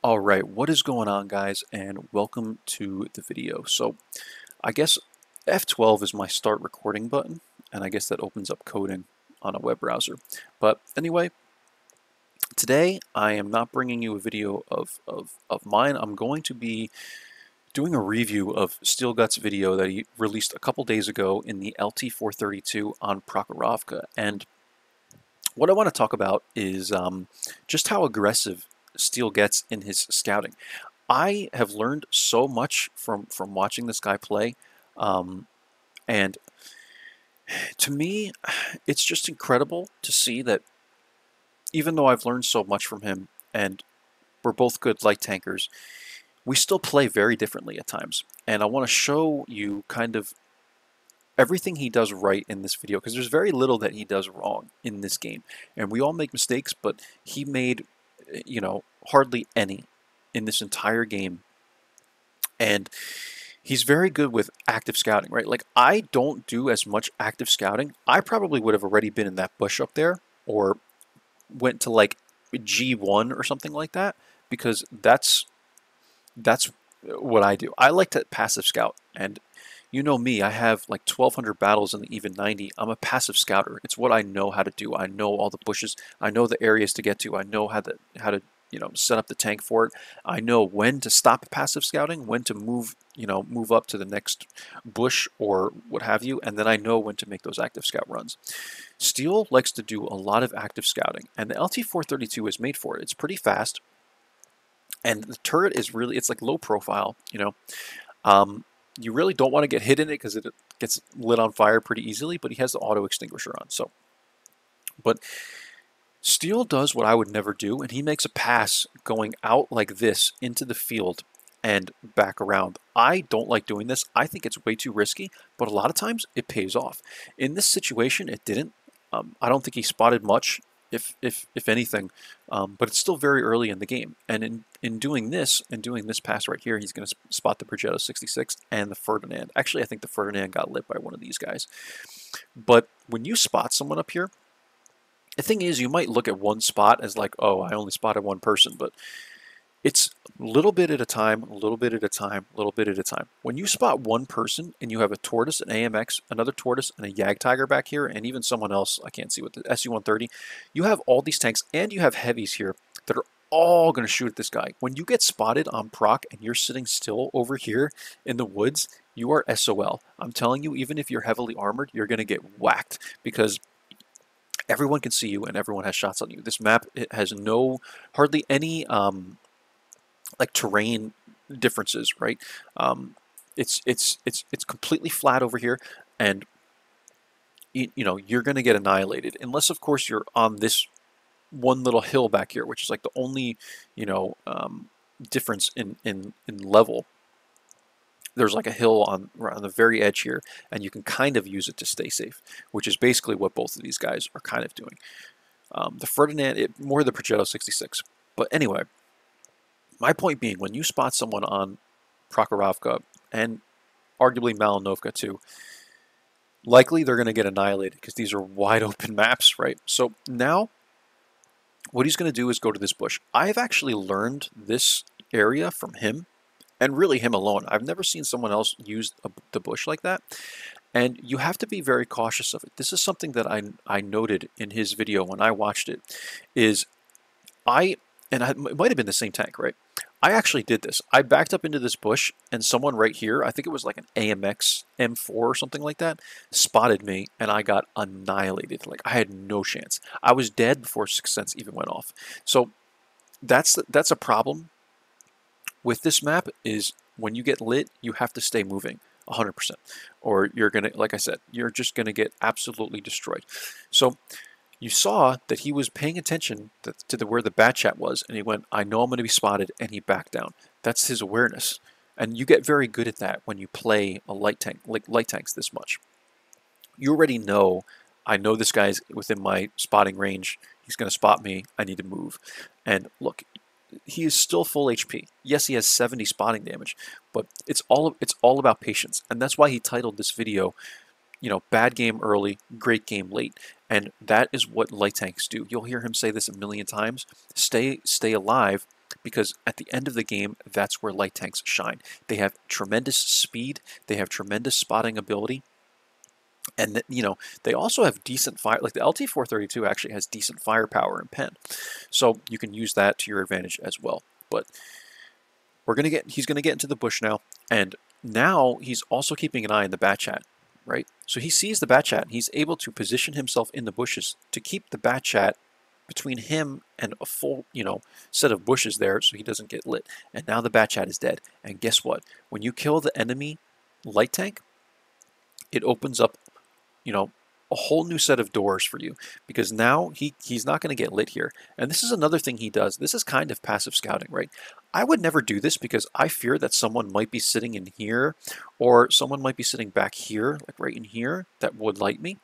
All right, what is going on guys and welcome to the video. So I guess F12 is my start recording button and I guess that opens up coding on a web browser. But anyway, today I am not bringing you a video of, of, of mine. I'm going to be doing a review of SteelGuts video that he released a couple days ago in the LT432 on Prokhorovka. And what I want to talk about is um, just how aggressive Steel gets in his scouting. I have learned so much from from watching this guy play, um, and to me, it's just incredible to see that even though I've learned so much from him, and we're both good light tankers, we still play very differently at times. And I want to show you kind of everything he does right in this video because there's very little that he does wrong in this game. And we all make mistakes, but he made you know, hardly any in this entire game. And he's very good with active scouting, right? Like, I don't do as much active scouting. I probably would have already been in that bush up there or went to like G1 or something like that because that's that's what I do. I like to passive scout and you know me, I have like 1200 battles in the even 90. I'm a passive scouter. It's what I know how to do. I know all the bushes. I know the areas to get to. I know how to how to you know set up the tank for it. I know when to stop passive scouting, when to move you know move up to the next bush or what have you, and then I know when to make those active scout runs. Steel likes to do a lot of active scouting, and the LT432 is made for it. It's pretty fast, and the turret is really it's like low profile, you know. Um, you really don't want to get hit in it because it gets lit on fire pretty easily, but he has the auto extinguisher on. So, but Steel does what I would never do, and he makes a pass going out like this into the field and back around. I don't like doing this. I think it's way too risky, but a lot of times it pays off. In this situation, it didn't. Um, I don't think he spotted much if if if anything. Um, but it's still very early in the game. And in in doing this and doing this pass right here, he's going to spot the Progetto 66 and the Ferdinand. Actually, I think the Ferdinand got lit by one of these guys. But when you spot someone up here, the thing is, you might look at one spot as like, oh, I only spotted one person, but it's little bit at a time, a little bit at a time, little bit at a time. When you spot one person and you have a tortoise, an AMX, another tortoise, and a Yag Jagdtiger back here, and even someone else, I can't see what the SU-130, you have all these tanks and you have heavies here that are all going to shoot at this guy. When you get spotted on Prok and you're sitting still over here in the woods, you are SOL. I'm telling you, even if you're heavily armored, you're going to get whacked because everyone can see you and everyone has shots on you. This map has no, hardly any um, like terrain differences, right? Um, it's it's it's it's completely flat over here, and you, you know you're going to get annihilated unless, of course, you're on this one little hill back here, which is like the only you know um, difference in in in level. There's like a hill on on the very edge here, and you can kind of use it to stay safe, which is basically what both of these guys are kind of doing. Um, the Ferdinand, it, more the Progetto 66. But anyway, my point being, when you spot someone on Prokhorovka and arguably Malinovka too, likely they're going to get annihilated because these are wide open maps, right? So now what he's going to do is go to this bush. I have actually learned this area from him and really him alone. I've never seen someone else use a, the bush like that. And you have to be very cautious of it. This is something that I, I noted in his video when I watched it, is I, and I, it might have been the same tank, right? I actually did this. I backed up into this bush and someone right here, I think it was like an AMX M4 or something like that, spotted me and I got annihilated. Like I had no chance. I was dead before Sixth Sense even went off. So that's that's a problem with this map is when you get lit, you have to stay moving 100% or you're going to like I said, you're just going to get absolutely destroyed. So you saw that he was paying attention to the where the bat chat was, and he went, I know I'm going to be spotted, and he backed down. That's his awareness. And you get very good at that when you play a light tank, like light tanks this much. You already know, I know this guy's within my spotting range. He's going to spot me. I need to move. And look, he is still full HP. Yes, he has 70 spotting damage, but it's all it's all about patience. And that's why he titled this video you know, bad game early, great game late. And that is what light tanks do. You'll hear him say this a million times. Stay stay alive because at the end of the game, that's where light tanks shine. They have tremendous speed, they have tremendous spotting ability, and you know they also have decent fire. Like the LT432 actually has decent firepower and pen, so you can use that to your advantage as well. But we're gonna get he's gonna get into the bush now, and now he's also keeping an eye on the bat chat, right? So he sees the bat chat, and he's able to position himself in the bushes to keep the bat chat between him and a full, you know, set of bushes there so he doesn't get lit. And now the bat chat is dead. And guess what? When you kill the enemy light tank, it opens up, you know, a whole new set of doors for you because now he he's not going to get lit here. And this is another thing he does. This is kind of passive scouting, right? I would never do this because I fear that someone might be sitting in here or someone might be sitting back here, like right in here, that would light me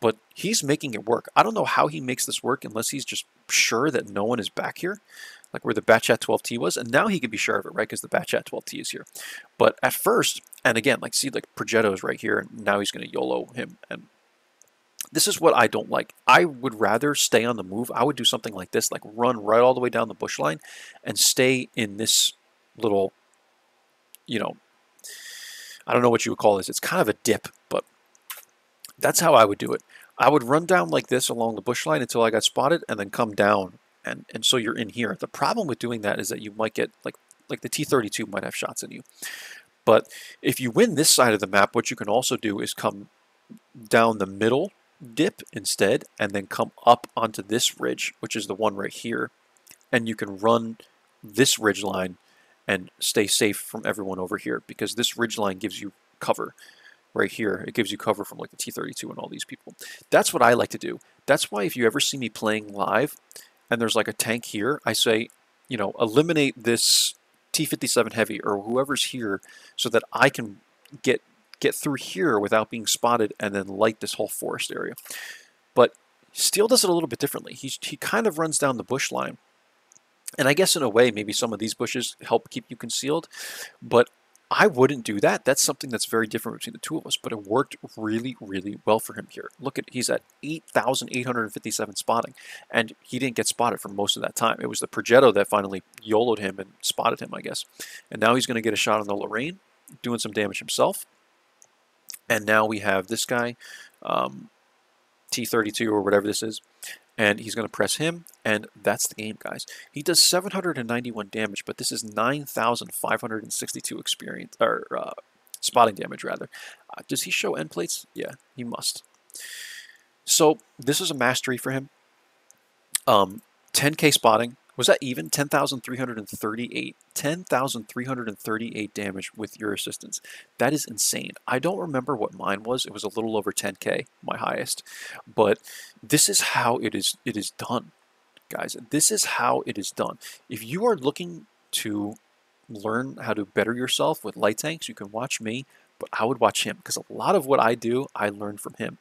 but he's making it work. I don't know how he makes this work unless he's just sure that no one is back here, like where the Batchat 12T was, and now he can be sure of it, right, because the Batchat 12T is here. But at first, and again, like see, like Progetto is right here, and now he's going to YOLO him, and this is what I don't like. I would rather stay on the move. I would do something like this, like run right all the way down the bush line and stay in this little, you know, I don't know what you would call this. It's kind of a dip, but that's how I would do it. I would run down like this along the bush line until I got spotted and then come down and, and so you're in here. The problem with doing that is that you might get like like the T-32 might have shots in you. But if you win this side of the map, what you can also do is come down the middle dip instead and then come up onto this ridge, which is the one right here. And you can run this ridge line and stay safe from everyone over here because this ridge line gives you cover right here. It gives you cover from like the T32 and all these people. That's what I like to do. That's why if you ever see me playing live and there's like a tank here, I say, you know, eliminate this T57 heavy or whoever's here so that I can get get through here without being spotted and then light this whole forest area. But Steel does it a little bit differently. He, he kind of runs down the bush line. And I guess in a way, maybe some of these bushes help keep you concealed. But I wouldn't do that. That's something that's very different between the two of us, but it worked really, really well for him here. Look at, he's at 8,857 spotting, and he didn't get spotted for most of that time. It was the Progetto that finally YOLO'd him and spotted him, I guess. And now he's going to get a shot on the Lorraine, doing some damage himself. And now we have this guy, um, T32 or whatever this is, and he's going to press him, and that's the game, guys. He does 791 damage, but this is 9,562 experience, or uh, spotting damage, rather. Uh, does he show end plates? Yeah, he must. So this is a mastery for him. Um, 10k spotting, was that even? 10,338. 10,338 damage with your assistance. That is insane. I don't remember what mine was. It was a little over 10k, my highest. But this is how it is it is done, guys. This is how it is done. If you are looking to learn how to better yourself with light tanks, you can watch me, but I would watch him because a lot of what I do, I learned from him.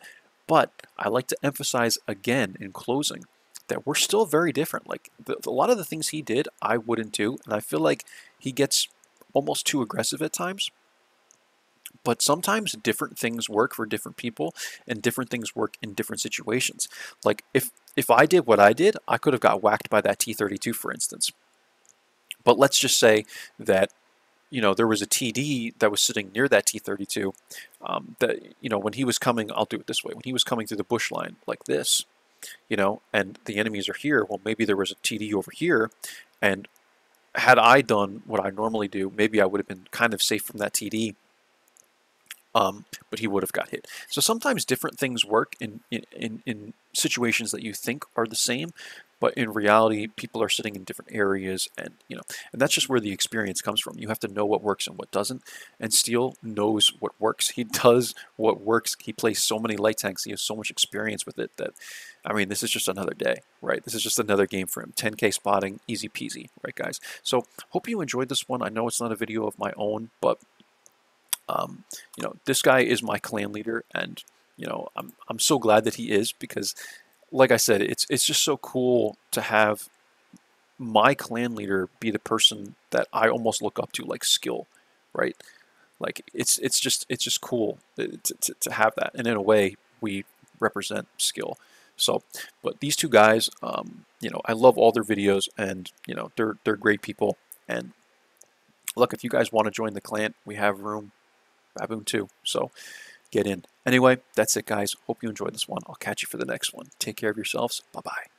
But I like to emphasize again in closing that we're still very different. Like the, a lot of the things he did, I wouldn't do, and I feel like he gets almost too aggressive at times. But sometimes different things work for different people, and different things work in different situations. Like if if I did what I did, I could have got whacked by that T32, for instance. But let's just say that you know there was a TD that was sitting near that T32. Um, that you know when he was coming, I'll do it this way. When he was coming through the bush line like this, you know, and the enemies are here. Well, maybe there was a TD over here, and had I done what I normally do, maybe I would have been kind of safe from that TD. Um, but he would have got hit. So sometimes different things work in, in, in situations that you think are the same, but in reality people are sitting in different areas and you know and that's just where the experience comes from. You have to know what works and what doesn't and Steel knows what works. He does what works. He plays so many light tanks. He has so much experience with it that I mean this is just another day right? This is just another game for him. 10k spotting easy peasy right guys? So hope you enjoyed this one. I know it's not a video of my own but um, you know this guy is my clan leader and you know I'm, I'm so glad that he is because like I said, it's it's just so cool to have my clan leader be the person that I almost look up to, like skill, right? Like it's it's just it's just cool to, to, to have that, and in a way, we represent skill. So, but these two guys, um, you know, I love all their videos, and you know, they're they're great people. And look, if you guys want to join the clan, we have room. Baboon too. So get in. Anyway, that's it, guys. Hope you enjoyed this one. I'll catch you for the next one. Take care of yourselves. Bye bye.